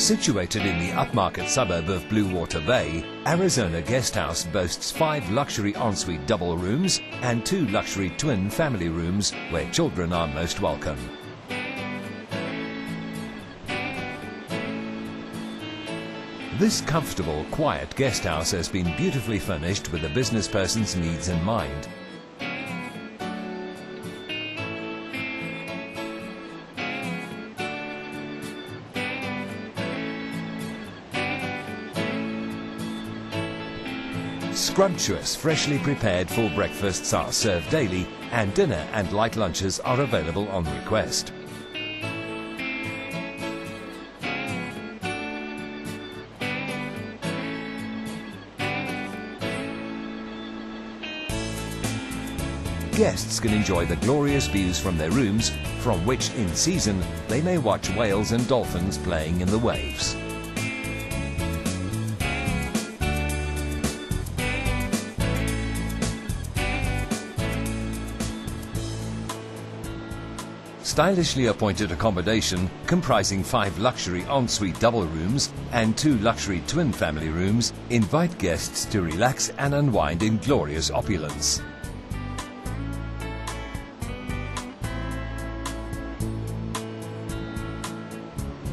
Situated in the upmarket suburb of Blue Water Bay, Arizona Guesthouse boasts five luxury ensuite double rooms and two luxury twin family rooms where children are most welcome. This comfortable, quiet guesthouse has been beautifully furnished with the business person's needs in mind. Scrumptious, freshly prepared full breakfasts are served daily, and dinner and light lunches are available on request. Guests can enjoy the glorious views from their rooms, from which in season they may watch whales and dolphins playing in the waves. Stylishly appointed accommodation comprising five luxury ensuite double rooms and two luxury twin family rooms invite guests to relax and unwind in glorious opulence.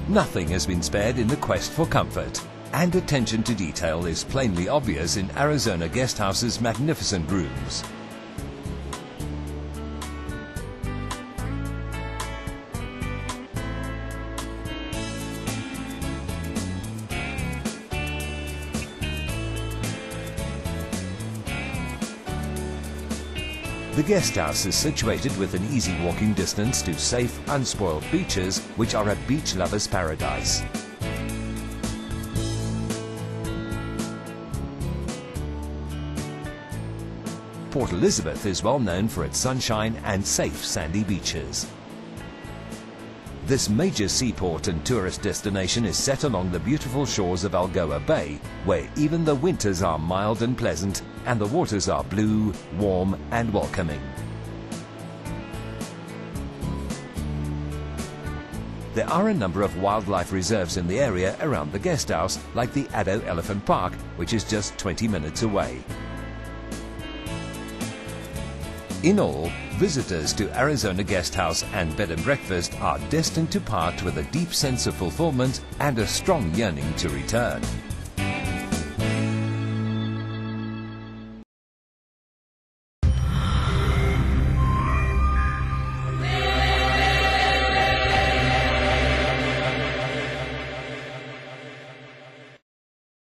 Nothing has been spared in the quest for comfort, and attention to detail is plainly obvious in Arizona Guesthouse's magnificent rooms. The guest house is situated within easy walking distance to safe, unspoiled beaches, which are a beach lover's paradise. Port Elizabeth is well known for its sunshine and safe sandy beaches. This major seaport and tourist destination is set along the beautiful shores of Algoa Bay, where even the winters are mild and pleasant and the waters are blue, warm and welcoming. There are a number of wildlife reserves in the area around the guest house, like the Addo Elephant Park, which is just 20 minutes away. In all, visitors to Arizona Guest House and Bed and Breakfast are destined to part with a deep sense of fulfillment and a strong yearning to return.